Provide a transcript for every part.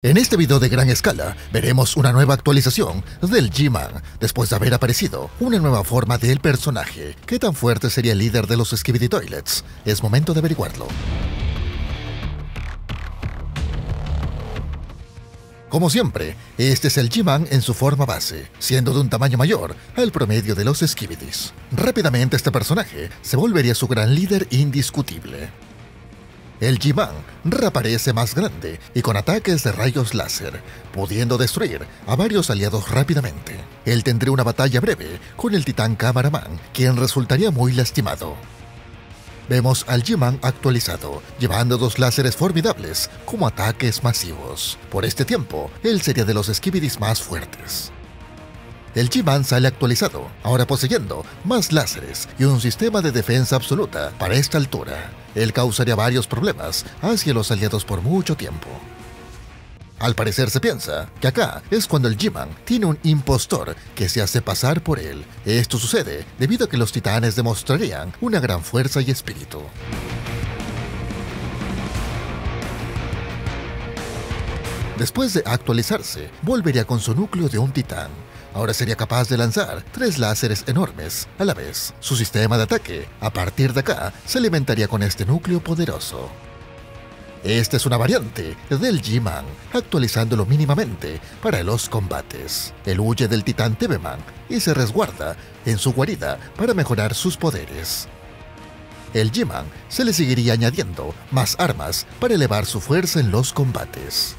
En este video de gran escala veremos una nueva actualización del G-Man después de haber aparecido una nueva forma del personaje. ¿Qué tan fuerte sería el líder de los Skibidi Toilets? Es momento de averiguarlo. Como siempre, este es el G-Man en su forma base, siendo de un tamaño mayor al promedio de los Skibidis. Rápidamente este personaje se volvería su gran líder indiscutible. El G-Man reaparece más grande y con ataques de rayos láser, pudiendo destruir a varios aliados rápidamente. Él tendría una batalla breve con el titán Cameraman, quien resultaría muy lastimado. Vemos al G-Man actualizado, llevando dos láseres formidables como ataques masivos. Por este tiempo, él sería de los Skibidis más fuertes. El G-Man sale actualizado, ahora poseyendo más láseres y un sistema de defensa absoluta para esta altura. Él causaría varios problemas hacia los aliados por mucho tiempo. Al parecer se piensa que acá es cuando el G-Man tiene un impostor que se hace pasar por él. Esto sucede debido a que los titanes demostrarían una gran fuerza y espíritu. Después de actualizarse, volvería con su núcleo de un titán. Ahora sería capaz de lanzar tres láseres enormes a la vez. Su sistema de ataque, a partir de acá, se alimentaría con este núcleo poderoso. Esta es una variante del G-Man, actualizándolo mínimamente para los combates. Él huye del titán Tebeman y se resguarda en su guarida para mejorar sus poderes. El G-Man se le seguiría añadiendo más armas para elevar su fuerza en los combates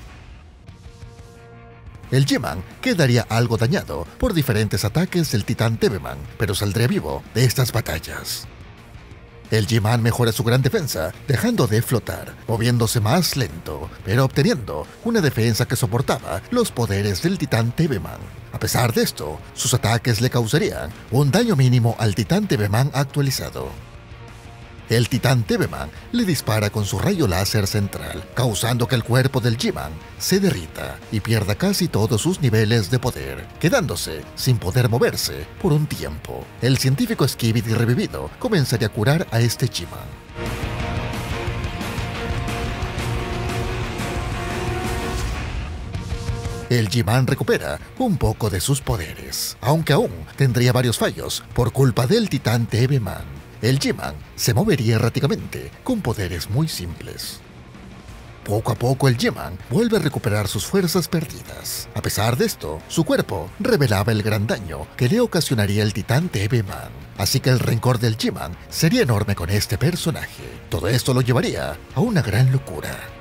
el G-Man quedaría algo dañado por diferentes ataques del titán Tebeman, pero saldría vivo de estas batallas. El G-Man mejora su gran defensa, dejando de flotar, moviéndose más lento, pero obteniendo una defensa que soportaba los poderes del titán Tebeman. A pesar de esto, sus ataques le causarían un daño mínimo al titán Tebeman actualizado. El titán Tebeman le dispara con su rayo láser central, causando que el cuerpo del G-Man se derrita y pierda casi todos sus niveles de poder, quedándose sin poder moverse por un tiempo. El científico Skibidi revivido comenzaría a curar a este G-Man. el G-Man recupera un poco de sus poderes, aunque aún tendría varios fallos por culpa del titán Tebeman el G-Man se movería erráticamente, con poderes muy simples. Poco a poco el G-Man vuelve a recuperar sus fuerzas perdidas. A pesar de esto, su cuerpo revelaba el gran daño que le ocasionaría el titán TV-Man. Así que el rencor del G-Man sería enorme con este personaje. Todo esto lo llevaría a una gran locura.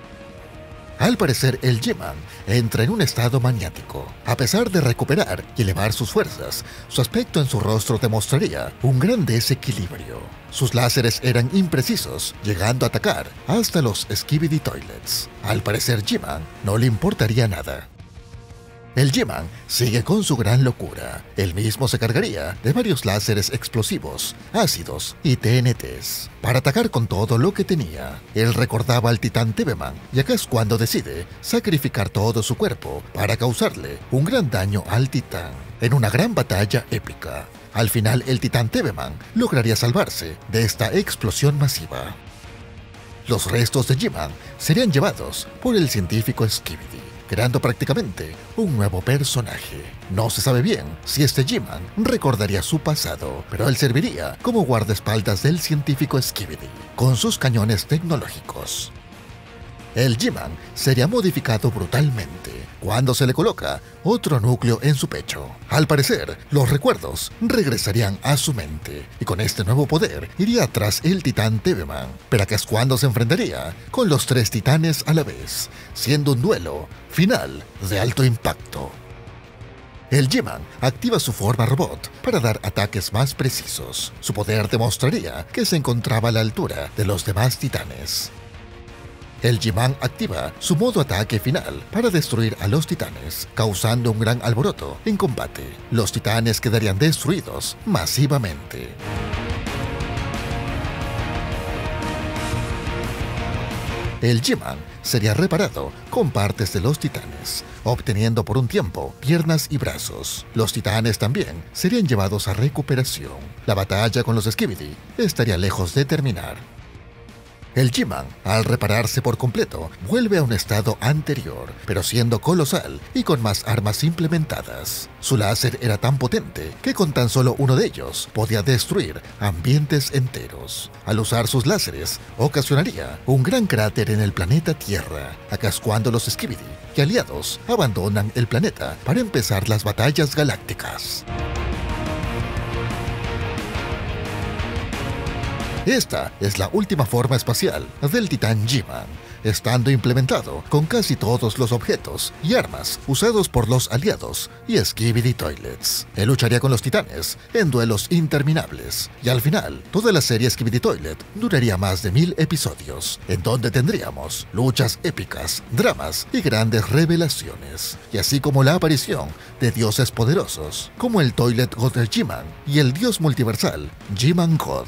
Al parecer, el G-Man entra en un estado maniático. A pesar de recuperar y elevar sus fuerzas, su aspecto en su rostro demostraría un gran desequilibrio. Sus láseres eran imprecisos, llegando a atacar hasta los Skibidi Toilets. Al parecer, G-Man no le importaría nada. El G-Man sigue con su gran locura. Él mismo se cargaría de varios láseres explosivos, ácidos y TNTs para atacar con todo lo que tenía. Él recordaba al titán Tebeman y acá es cuando decide sacrificar todo su cuerpo para causarle un gran daño al titán en una gran batalla épica. Al final el titán Tebeman lograría salvarse de esta explosión masiva. Los restos de G-Man serían llevados por el científico Skibidi creando prácticamente un nuevo personaje. No se sabe bien si este G-Man recordaría su pasado, pero él serviría como guardaespaldas del científico Skibidi, con sus cañones tecnológicos. El G-Man sería modificado brutalmente cuando se le coloca otro núcleo en su pecho. Al parecer, los recuerdos regresarían a su mente y con este nuevo poder iría tras el titán Tebeman, pero que es cuando se enfrentaría con los tres titanes a la vez, siendo un duelo final de alto impacto. El G-Man activa su forma robot para dar ataques más precisos. Su poder demostraría que se encontraba a la altura de los demás titanes. El G-Man activa su modo ataque final para destruir a los titanes, causando un gran alboroto en combate. Los titanes quedarían destruidos masivamente. El G-Man sería reparado con partes de los titanes, obteniendo por un tiempo piernas y brazos. Los titanes también serían llevados a recuperación. La batalla con los Skibidi estaría lejos de terminar. El G-Man, al repararse por completo, vuelve a un estado anterior, pero siendo colosal y con más armas implementadas. Su láser era tan potente que con tan solo uno de ellos podía destruir ambientes enteros. Al usar sus láseres, ocasionaría un gran cráter en el planeta Tierra, acascuando los Skibidi y aliados abandonan el planeta para empezar las batallas galácticas. Esta es la última forma espacial del titán G-Man, estando implementado con casi todos los objetos y armas usados por los aliados y Skibidi Toilets. Él lucharía con los titanes en duelos interminables, y al final, toda la serie Skibidi Toilet duraría más de mil episodios, en donde tendríamos luchas épicas, dramas y grandes revelaciones, y así como la aparición de dioses poderosos, como el Toilet God G-Man y el dios multiversal G-Man God.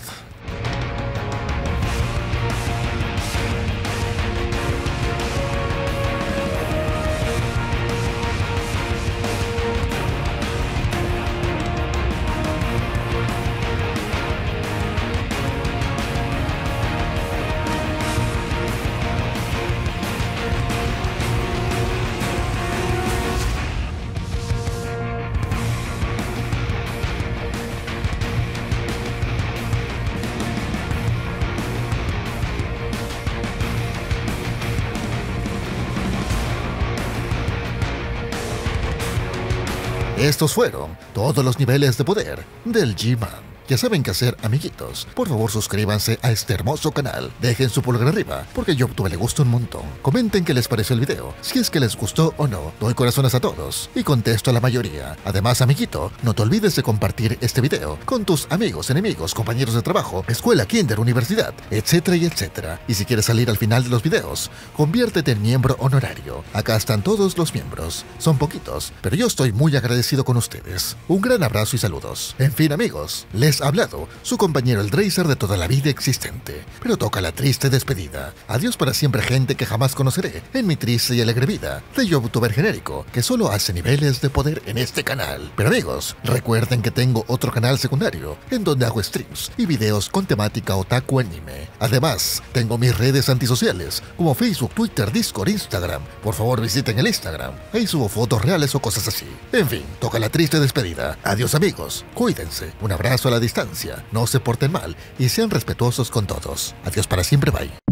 Estos fueron todos los niveles de poder del G-Man. Ya saben qué hacer, amiguitos. Por favor, suscríbanse a este hermoso canal. Dejen su pulgar arriba, porque yo obtuve le gusto un montón. Comenten qué les pareció el video, si es que les gustó o no. Doy corazones a todos y contesto a la mayoría. Además, amiguito, no te olvides de compartir este video con tus amigos, enemigos, compañeros de trabajo, escuela, kinder, universidad, etcétera y etcétera. Y si quieres salir al final de los videos, conviértete en miembro honorario. Acá están todos los miembros. Son poquitos, pero yo estoy muy agradecido con ustedes. Un gran abrazo y saludos. En fin, amigos, les hablado su compañero el Dracer de toda la vida existente. Pero toca la triste despedida. Adiós para siempre gente que jamás conoceré en mi triste y alegre vida de youtuber genérico que solo hace niveles de poder en este canal. Pero amigos, recuerden que tengo otro canal secundario en donde hago streams y videos con temática otaku anime. Además, tengo mis redes antisociales como Facebook, Twitter, Discord, Instagram. Por favor visiten el Instagram. Ahí subo fotos reales o cosas así. En fin, toca la triste despedida. Adiós amigos, cuídense. Un abrazo a la distancia no se porten mal y sean respetuosos con todos. Adiós para siempre, bye.